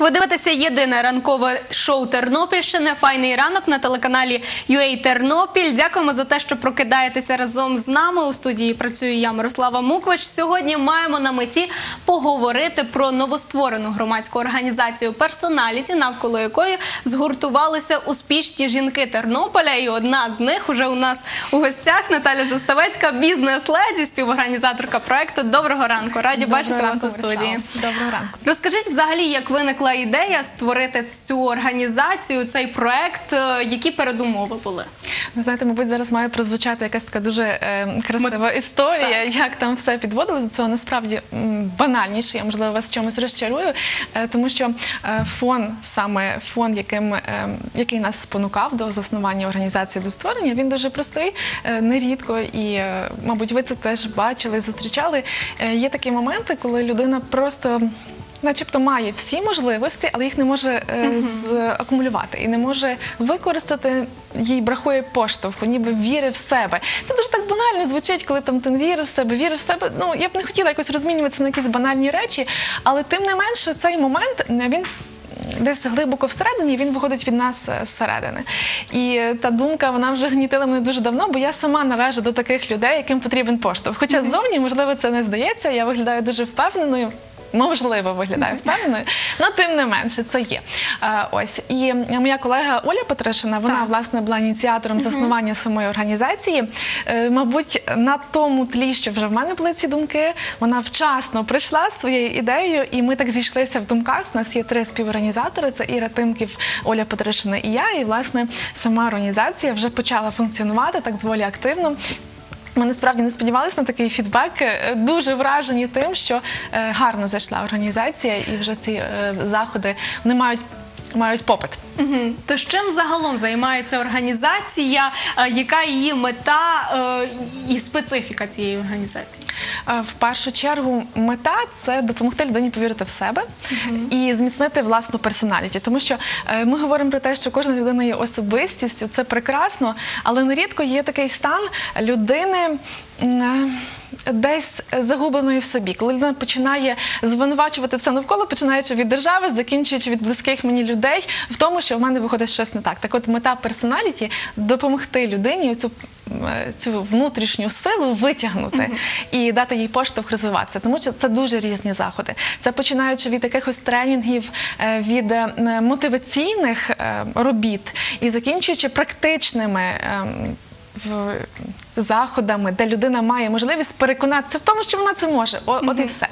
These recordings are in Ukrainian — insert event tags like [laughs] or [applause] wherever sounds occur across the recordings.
Ви дивитеся єдине ранкове шоу Тернопільщини. Файний ранок на телеканалі UA Тернопіль. Дякуємо за те, що прокидаєтеся разом з нами. У студії працюю я, Мирослава Муквич. Сьогодні маємо на меті поговорити про новостворену громадську організацію персоналіті, навколо якої згуртувалися успішні жінки Тернополя. І одна з них уже у нас у гостях Наталя Заставецька, бізнес-леді, співорганізаторка проекту. Доброго ранку. Раді бачити вас у студії. Доброго ранку. Розкажіть взагалі, як виникла ідея створити цю організацію, цей проект, е, які передумови були? Ви знаєте, мабуть, зараз має прозвучати якась така дуже е, красива історія, як там все підводилось до цього. Насправді банальніше, я можливо вас в чомусь розчарую, е, тому що е, фон, саме фон, яким, е, який нас спонукав до заснування організації до створення, він дуже простий, е, нерідко, і, е, мабуть, ви це теж бачили, зустрічали. Е, є такі моменти, коли людина просто. Начебто має всі можливості, але їх не може е, закумулювати і не може використати. Їй бракує поштовху, ніби віри в себе. Це дуже так банально звучить, коли там ти віриш в себе, віриш в себе. Ну я б не хотіла якось розмінюватися на якісь банальні речі, але тим не менше цей момент е, він. Десь глибоко всередині він виходить від нас е, зсередини. І е, та думка вона вже гнітила мене дуже давно, бо я сама належу до таких людей, яким потрібен поштовх. Хоча ззовні, можливо, це не здається. Я виглядаю дуже впевненою. Можливо, виглядаю впевненою, але тим не менше це є. Е, ось і моя колега Оля Петришина, вона Так. власне була ініціатором заснування самої організації. Е, мабуть, на тому тлі, що вже в мене були ці думки, вона вчасно прийшла з своєю ідеєю, і ми так зійшлися в думках. У нас є три співорганізатори: це Іра Тимків, Оля Петришина і я. І власне сама організація вже почала функціонувати так доволі активно. Ми насправді не сподівалися на такий фідбек. Е, Дуже вражені тим, що е, гарно зайшла організація, і вже ці е, заходи вони мають, мають попит. Мгм. То з чим загалом займається організація? Е, Яка її мета е, і специфіка цієї організації? Е, В першу чергу мета це допомогти людині повірити в себе і зміцнити власну персоналіті. Тому що ми говоримо про те, що кожна людина є особистістю, це прекрасно, але нерідко є такий стан людини. Е, Десь загубленої в собі, коли людина починає звинувачувати все навколо, починаючи від держави, закінчуючи від близьких мені людей, в тому, що в мене виходить щось не так. Так, от мета персоналіті допомогти людині цю, е, цю внутрішню силу витягнути і дати їй поштовх розвиватися, тому що це дуже різні заходи. Це починаючи від якихось тренінгів, е, від мотиваційних робіт і закінчуючи практичними. Заходами, де людина має можливість переконатися в тому, що вона це може. О, От і все.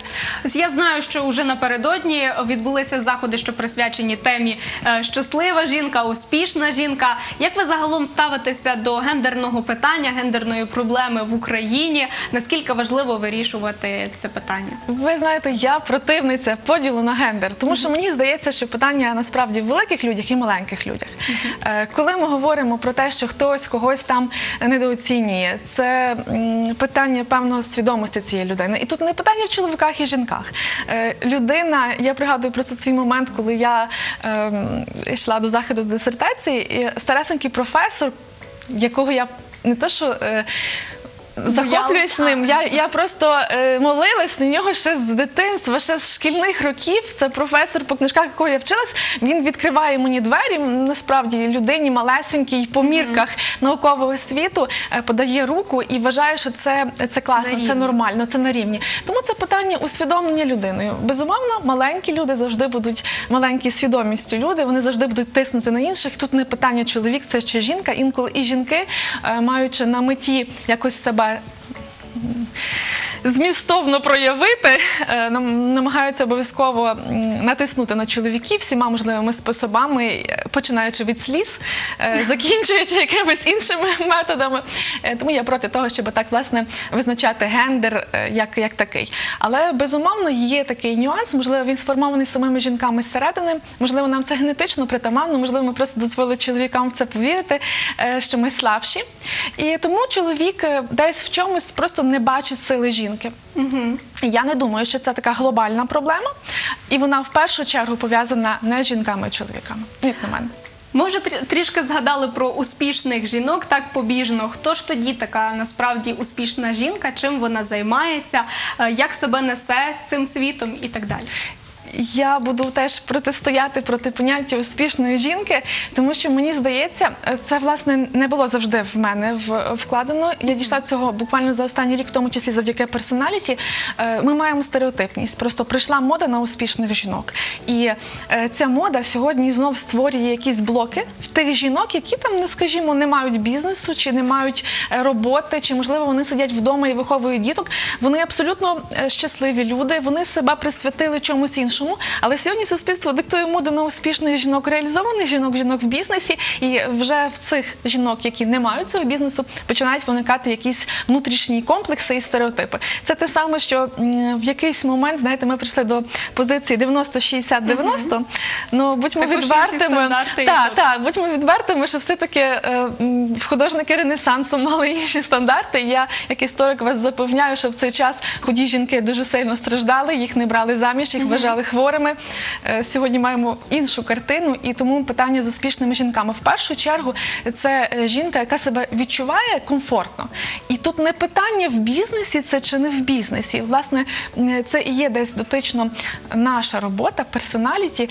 Я знаю, що вже напередодні відбулися заходи, що присвячені темі е, щаслива жінка, успішна жінка. Як ви загалом ставитеся до гендерного питання, гендерної проблеми в Україні? Наскільки важливо вирішувати це питання? Ви знаєте, я противниця поділу на гендер, тому що мені здається, що питання насправді в великих людях і маленьких людях. Е, Коли ми говоримо про те, що хтось когось там недооцінює, це питання певного свідомості цієї людини. І тут не питання в чоловіках і жінках. Е, Людина, я пригадую просто свій момент, коли я ем, йшла до заходу з дисертації, і старесенький професор, якого я не то, що. Захоплююсь ним. Я, я просто е, молилась на нього ще з дитинства, ще з шкільних років. Це професор по книжках, якого я вчилась. Він відкриває мені двері. Насправді людині малесенькій по мірках наукового світу е, подає руку і вважає, що це, це класно, це нормально, це на рівні. Тому це питання усвідомлення людиною. Безумовно, маленькі люди завжди будуть маленькі свідомістю люди. Вони завжди будуть тиснути на інших. Тут не питання чоловік, це чи жінка. Інколи і жінки, е, маючи на меті якось себе. М, Змістовно проявити, е, нам- намагаються обов'язково натиснути на чоловіків всіма можливими способами, е, починаючи від сліз, е, [laughs] закінчуючи якимись іншими методами. Тому я проти того, щоб так власне визначати гендер як, як такий. Але безумовно є такий нюанс. Можливо, він сформований самими жінками зсередини. Можливо, нам це генетично притаманно. Можливо, ми просто дозволили чоловікам в це повірити, що ми слабші. І тому чоловік десь в чомусь просто не бачить сили жінки. Я не думаю, що це така глобальна проблема, і вона в першу чергу пов'язана не з жінками, а чоловіками, як на мене. Ми вже трішки згадали про успішних жінок, так побіжно. Хто ж тоді така насправді успішна жінка? Чим вона займається, е, як себе несе цим світом і так далі? Я буду теж протистояти проти поняття успішної жінки, тому що мені здається, це власне не було завжди в мене вкладено. Я дійшла цього буквально за останній рік, в тому числі завдяки персоналіті. Е, Ми маємо стереотипність. Просто прийшла мода на успішних жінок. І е, ця мода сьогодні знов створює якісь блоки в тих жінок, які там, не скажімо, не мають бізнесу, чи не мають е, роботи, чи можливо вони сидять вдома і виховують діток. Вони абсолютно щасливі люди, вони себе присвятили чомусь іншому. Але сьогодні суспільство диктує моду на успішних жінок, реалізованих жінок, жінок в бізнесі, і вже в цих жінок, які не мають цього бізнесу, починають виникати якісь внутрішні комплекси і стереотипи. Це те саме, що в якийсь момент, знаєте, ми прийшли до позиції 90-60-90. Ну будьмо Також відвертими. Так, так, будьмо відвертими, що все-таки е, художники Ренесансу [laughs] мали інші стандарти. Я, як історик, вас запевняю, що в цей час худі жінки дуже сильно страждали, їх не брали заміж, їх вважали хворими. Е, Сьогодні маємо іншу картину, і тому питання з успішними жінками. В першу чергу це е, жінка, яка себе відчуває комфортно. І тут не питання в бізнесі, це чи не в бізнесі. Власне, це і є десь дотично наша робота, персоналіті,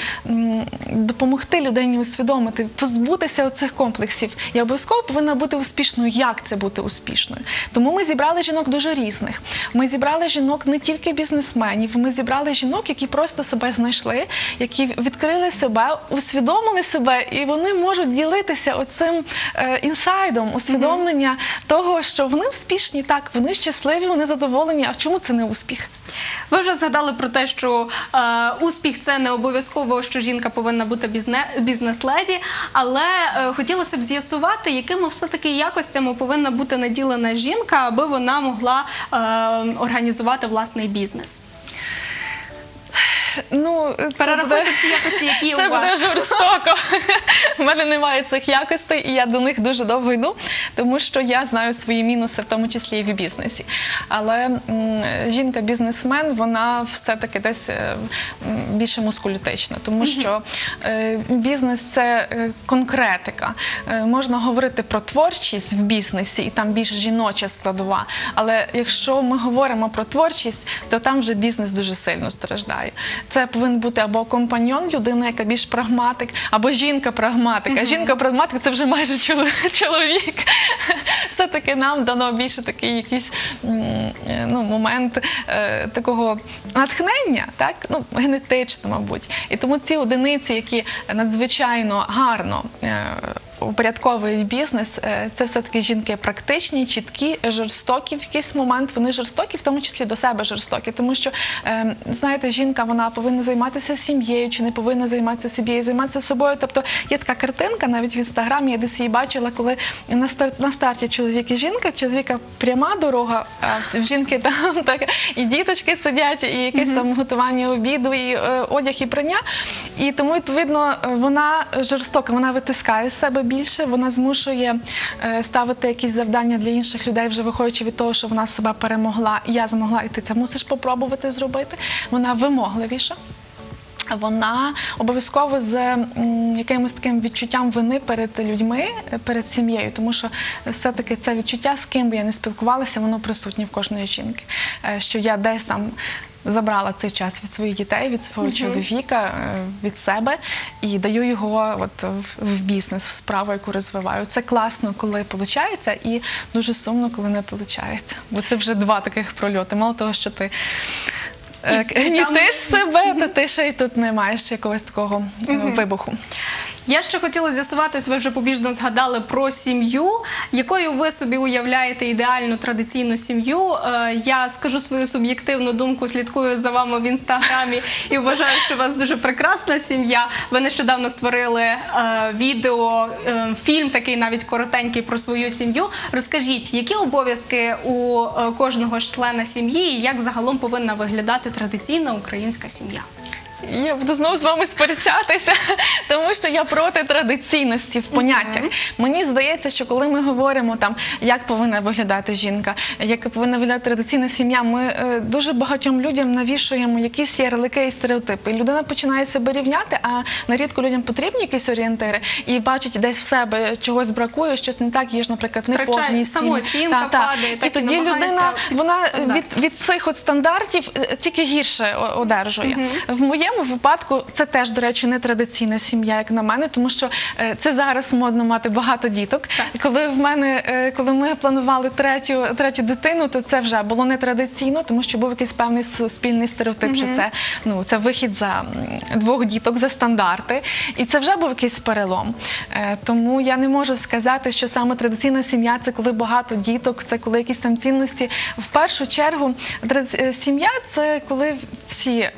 допомогти людині усвідомити, позбутися оцих комплексів. Я обов'язково повинна бути успішною. Як це бути успішною? Тому ми зібрали жінок дуже різних. Ми зібрали жінок не тільки бізнесменів, ми зібрали жінок, які просто себе знайшли, які відкрили себе, усвідомили себе, і вони можуть ділитися оцим е, інсайдом, усвідомлення того, що вони успішні, так, вони щасливі, вони задоволені. А чому це не успіх? Ви вже згадали про те, що е, успіх це не обов'язково, що жінка повинна бути бізне, бізнес-леді, але е, хотілося б з'ясувати, якими все-таки якостями повинна бути наділена жінка, аби вона могла е, організувати власний бізнес. Ну, це Перерахуйте буде- всі якості, які [laughs] Це у вас. буде жорстоко. [laughs] У мене немає цих якостей, і я до них дуже довго йду, тому що я знаю свої мінуси, в тому числі і в бізнесі. Але жінка-бізнесмен, вона все-таки десь е, більше мускулітична, тому що е, бізнес це е, конкретика. Можна говорити про творчість в бізнесі, і там більш жіноча складова. Але якщо ми говоримо про творчість, то там вже бізнес дуже сильно страждає. Це повинен бути або компаньон, людина, яка більш прагматик, або жінка-прагматик. А жінка-прагматик це вже майже чоло- [laughs] чоловік. Все-таки нам дано більше такий якийсь е, ну, момент е, такого натхнення, так? ну, генетично, мабуть. І тому ці одиниці, які надзвичайно гарно. е, Упорядковують бізнес, е, це все-таки жінки практичні, чіткі, жорстокі в якийсь момент. Вони жорстокі, в тому числі до себе жорстокі. Тому що, е, знаєте, жінка вона повинна займатися сім'єю, чи не повинна займатися сім'єю, займатися собою. Тобто є така картинка, навіть в інстаграмі я десь її бачила, коли на старт на старті чоловік і жінка, чоловіка пряма дорога, а в жінки [laughs] там так і діточки сидять, і якесь там готування обіду, і е, одяг, і прання. І тому відповідно вона жорстока, вона витискає з себе більше, вона змушує е, ставити якісь завдання для інших людей, вже виходячи від того, що вона себе перемогла, я змогла, і ти це мусиш попробувати зробити. Вона вимогливіша. Вона обов'язково з якимось таким відчуттям вини перед людьми, перед сім'єю, тому що все-таки це відчуття, з ким би я не спілкувалася, воно присутнє в кожної жінки. Е, Що я десь там забрала цей час від своїх дітей, від свого чоловіка, е, від себе і даю його от в- бізнес, в справу, яку розвиваю. Це класно, коли виходить, і дуже сумно, коли не виходить. Бо це вже два таких прольоти. Мало того, що ти. е, і там- Гнітиш себе, то ти ще й тут не маєш якогось такого е, вибуху. Я ще хотіла з'ясувати, ви вже побіжно згадали про сім'ю. Якою ви собі уявляєте ідеальну традиційну сім'ю? Е, Я скажу свою суб'єктивну думку, слідкую за вами в інстаграмі і вважаю, що у вас дуже прекрасна сім'я. Ви нещодавно створили е, відео, е, фільм такий навіть коротенький про свою сім'ю. Розкажіть, які обов'язки у е, кожного члена сім'ї і як загалом повинна виглядати традиційна українська сім'я? Я буду знову з вами сперечатися, [laughs] тому що я проти традиційності в поняттях. Мені здається, що коли ми говоримо там, як повинна виглядати жінка, як повинна виглядати традиційна сім'я, ми е, дуже багатьом людям навішуємо якісь ярлики і стереотипи. І людина починає себе рівняти, а нерідко людям потрібні якісь орієнтири і бачить десь в себе чогось бракує, щось не так, є ж, наприклад, Втрачає неповність. самооцінка падає, І так і тоді намагається людина вона від від цих от стандартів е, тільки гірше о- одержує. В моєму моєму випадку це теж, до речі, не традиційна сім'я, як на мене, тому що е, це зараз модно мати багато діток. І Коли в мене, е, коли ми планували третю, третю дитину, то це вже було не традиційно, тому що був якийсь певний суспільний стереотип, що це ну це вихід за двох діток за стандарти, і це вже був якийсь перелом. Е, Тому я не можу сказати, що саме традиційна сім'я це коли багато діток, це коли якісь там цінності. В першу чергу сім'я це коли всі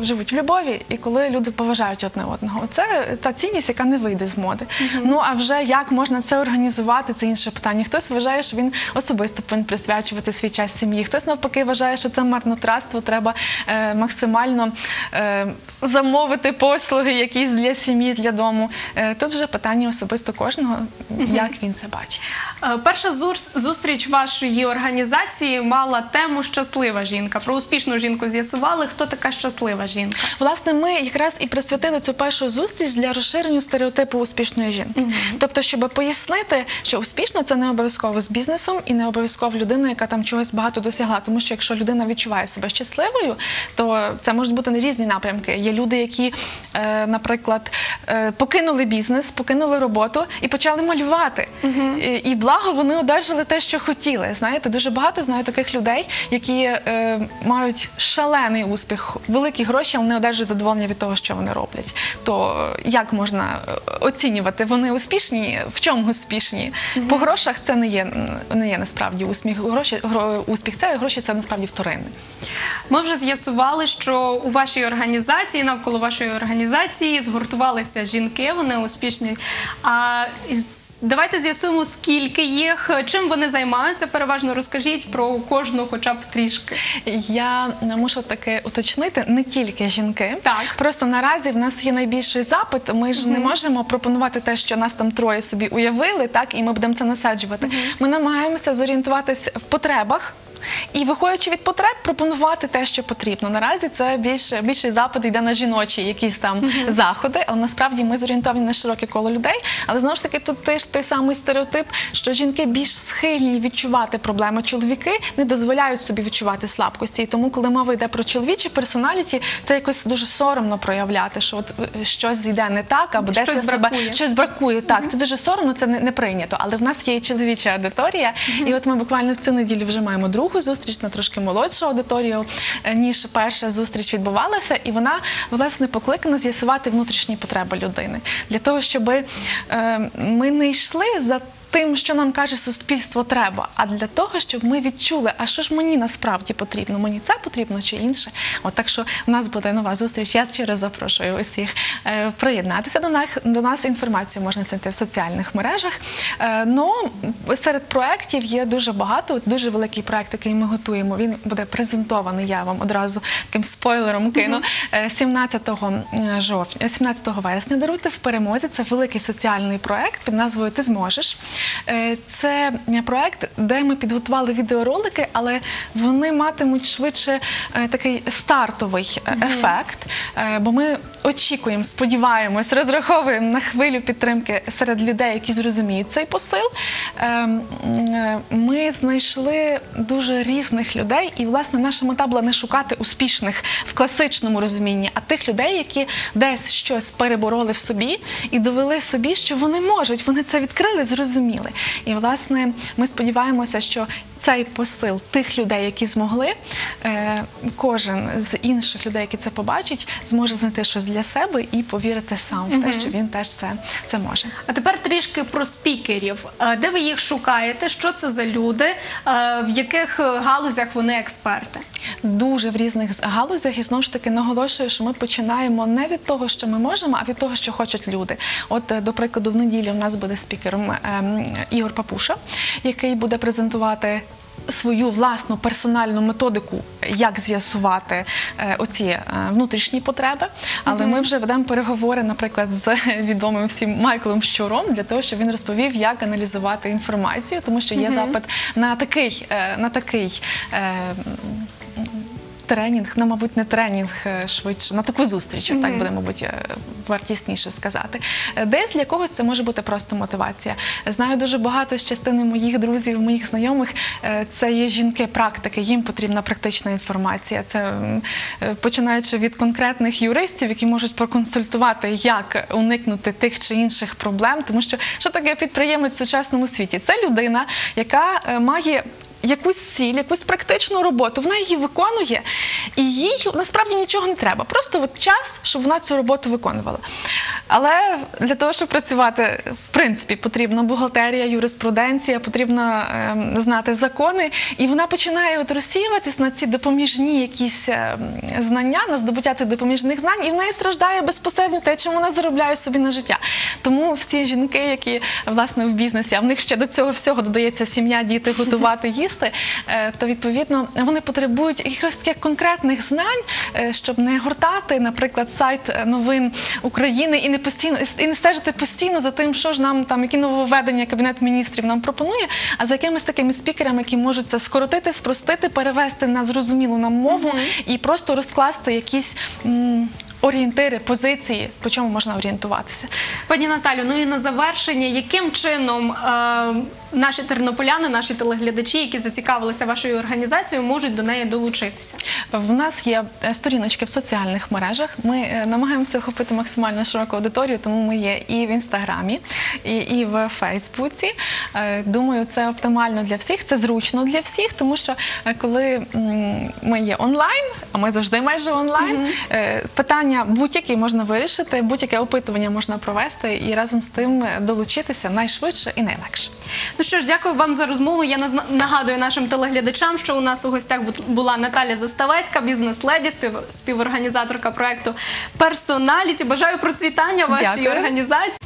живуть в любові і коли люди поважають одне одного. Це та цінність, яка не вийде з моди. Ну а вже як можна це організувати, це інше питання. Хтось вважає, що він особисто повинен присвячувати свій час сім'ї. Хтось навпаки вважає, що це марнотратство, треба е, максимально е, замовити послуги якісь для сім'ї, для дому. Е, тут вже питання особисто кожного, як він це бачить. Перша зустріч вашої організації мала тему щаслива жінка. Про успішну жінку з'ясували. Хто така щаслива жінка? Власне, ми якраз і присвятили цю першу зустріч для розширення стереотипу успішної жінки. Тобто, щоб пояснити, що успішно це не обов'язково з бізнесом і не обов'язково людина, яка там чогось багато досягла. Тому що якщо людина відчуває себе щасливою, то це можуть бути не різні напрямки. Є люди, які, е, наприклад, е, покинули бізнес, покинули роботу і почали малювати. І, і благо вони одержали те, що хотіли. Знаєте, дуже багато знаю таких людей, які е, мають шалений успіх, великі гроші, але не одержують задоволення від того, що вони роблять. То е, як можна е, оцінювати? Вони успішні? В чому успішні? По грошах це не є, не є насправді успіх. Гроші, гро- успіх це гроші це насправді вторинне. Ми вже з'ясували, що у вашій організації, навколо вашої організації, згуртувалися жінки, вони успішні. А із- давайте з'ясуємо, скільки їх, чим вони займаються. Переважно розкажіть про кожну, хоча б трішки. Я мушу таки уточнити не тільки жінки. Так. Просто наразі в нас є найбільший запит. Ми ж не можемо пропонувати те, що нас там троє собі уявили, так і ми будемо це насаджувати. Ми намагаємося зорієнтуватись в потребах. І виходячи від потреб, пропонувати те, що потрібно. Наразі це більше більший запит йде на жіночі якісь там заходи, але насправді ми зорієнтовані на широке коло людей. Але знову ж таки, тут теж той самий стереотип, що жінки більш схильні відчувати проблеми. Чоловіки не дозволяють собі відчувати слабкості. І тому, коли мова йде про чоловічі персоналіті, це якось дуже соромно проявляти, що от е, щось йде не так, або десь Щось себе щось бракує. Так, це дуже соромно, це не, не прийнято. Але в нас є і чоловіча аудиторія, і от ми буквально в цю неділю вже маємо другу зустріч на трошки молодшу аудиторію, е, ніж перша зустріч відбувалася, і вона власне покликана з'ясувати внутрішні потреби людини для того, щоб е, ми не йшли за. Тим, що нам каже суспільство, треба, а для того, щоб ми відчули, а що ж мені насправді потрібно, мені це потрібно чи інше. От так що в нас буде нова зустріч. Я щиро запрошую усіх е, приєднатися до нас. До нас інформацію можна знайти в соціальних мережах. Е, ну серед проєктів є дуже багато. Дуже великий проєкт, який ми готуємо. Він буде презентований. Я вам одразу таким спойлером кину. Е, 17 жовтня, 17 вересня даруйте в перемозі. Це великий соціальний проєкт під назвою Ти зможеш. Е, Це проєкт, де ми підготували відеоролики, але вони матимуть швидше е, такий стартовий е, ефект. Бо ми очікуємо, сподіваємось, розраховуємо на хвилю підтримки серед людей, які зрозуміють цей посил. Ми знайшли дуже різних людей, і власне наша мета була не шукати успішних в класичному розумінні, а тих людей, які десь щось перебороли в собі і довели собі, що вони можуть, вони це відкрили, зрозуміли. І власне ми сподіваємося, що цей посил тих людей, які змогли, е, кожен з інших людей, які це побачать, зможе знайти щось для себе і повірити сам в те, що він теж це, це може. А тепер трішки про спікерів. Е, Де ви їх шукаєте? Що це за люди? Е, В яких галузях вони експерти? дуже в різних галузях, і знову ж таки наголошую, що ми починаємо не від того, що ми можемо, а від того, що хочуть люди. От, до прикладу, в неділю в нас буде спікером ем, Ігор Папуша, який буде презентувати. Свою власну персональну методику, як з'ясувати е, оці е, внутрішні потреби. Але ми вже ведемо переговори, наприклад, з [laughs] відомим всім Майклом Щуром для того, щоб він розповів, як аналізувати інформацію, тому що є запит на такий, е, на такий е, тренінг, ну, мабуть, не тренінг е, швидше, на таку зустріч, так буде, мабуть, е, вартісніше сказати. Десь для когось це може бути просто мотивація. Знаю дуже багато з частини моїх друзів, моїх знайомих. е, Це є жінки-практики, їм потрібна практична інформація. Це починаючи від конкретних юристів, які можуть проконсультувати, як уникнути тих чи інших проблем, тому що що таке підприємець в сучасному світі? Це людина, яка має якусь ціль, якусь практичну роботу, вона її виконує, і їй насправді нічого не треба. Просто от час, щоб вона цю роботу виконувала. Але для того, щоб працювати, в принципі, потрібна бухгалтерія, юриспруденція, потрібно ем, знати закони, і вона починає от розсіюватись на ці допоміжні якісь ем, знання, на здобуття цих допоміжних знань, і в неї страждає безпосередньо те, чим вона заробляє собі на життя. Тому всі жінки, які власне в бізнесі, а в них ще до цього всього додається сім'я, діти, готувати, [laughs] їсти, е, то відповідно вони потребують якихось таких конкретних знань, е, щоб не гортати, наприклад, сайт е, новин України і не постійно і не стежити постійно за тим, що ж нам там які нововведення кабінет міністрів нам пропонує, а за якимись такими спікерами, які можуть це скоротити, спростити, перевести на зрозумілу нам мову і просто розкласти якісь. м, Орієнтири, позиції, по чому можна орієнтуватися. Пані Наталю, ну і на завершення, яким чином е, наші тернополяни, наші телеглядачі, які зацікавилися вашою організацією, можуть до неї долучитися? В нас є е, сторіночки в соціальних мережах. Ми е, намагаємося охопити максимально широку аудиторію, тому ми є і в інстаграмі, і, і в Фейсбуці. Е, Думаю, це оптимально для всіх, це зручно для всіх, тому що коли ми є онлайн, а ми завжди майже онлайн, питання будь-які можна вирішити, будь-яке опитування можна провести і разом з тим долучитися найшвидше і найлегше. Ну що ж, дякую вам за розмову. Я нагадую нашим телеглядачам, що у нас у гостях бу- була Наталя Заставецька, бізнес-леді, спів- співорганізаторка проекту Персоналіті. Бажаю процвітання вашій організації.